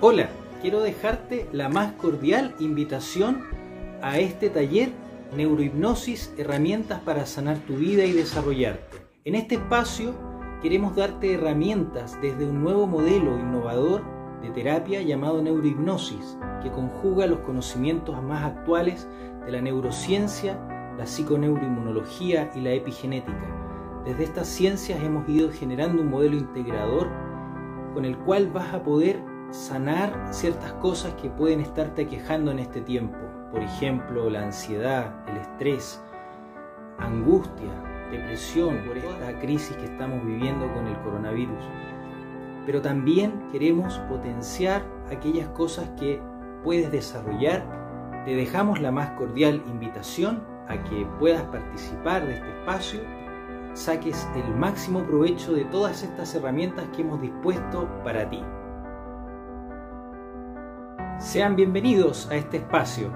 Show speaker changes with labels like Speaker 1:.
Speaker 1: Hola, quiero dejarte la más cordial invitación a este taller Neurohipnosis, herramientas para sanar tu vida y desarrollarte. En este espacio queremos darte herramientas desde un nuevo modelo innovador de terapia llamado neurohipnosis, que conjuga los conocimientos más actuales de la neurociencia, la psiconeuroinmunología y la epigenética. Desde estas ciencias hemos ido generando un modelo integrador con el cual vas a poder sanar ciertas cosas que pueden estarte aquejando en este tiempo. Por ejemplo, la ansiedad, el estrés, angustia, depresión por esta crisis que estamos viviendo con el coronavirus. Pero también queremos potenciar aquellas cosas que puedes desarrollar. Te dejamos la más cordial invitación a que puedas participar de este espacio, saques el máximo provecho de todas estas herramientas que hemos dispuesto para ti. Sean bienvenidos a este espacio